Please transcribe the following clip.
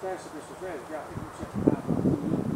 Parece que isso é